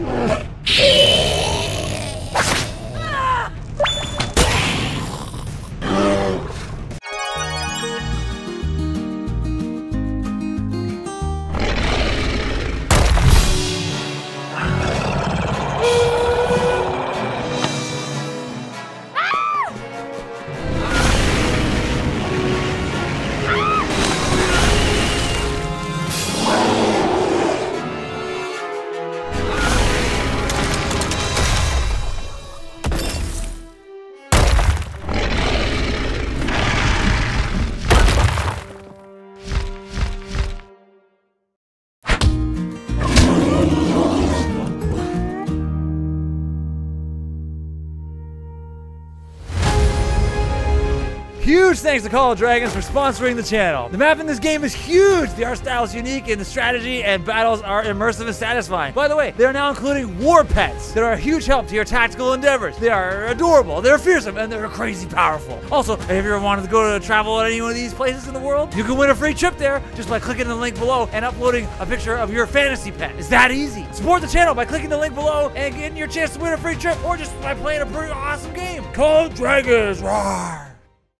Oh! Thanks to Call of Dragons for sponsoring the channel. The map in this game is huge. The art style is unique, and the strategy and battles are immersive and satisfying. By the way, they are now including war pets that are a huge help to your tactical endeavors. They are adorable, they're fearsome, and they're crazy powerful. Also, if you ever wanted to go to travel at any one of these places in the world, you can win a free trip there just by clicking the link below and uploading a picture of your fantasy pet. It's that easy. Support the channel by clicking the link below and getting your chance to win a free trip, or just by playing a pretty awesome game. Call of Dragons, roar!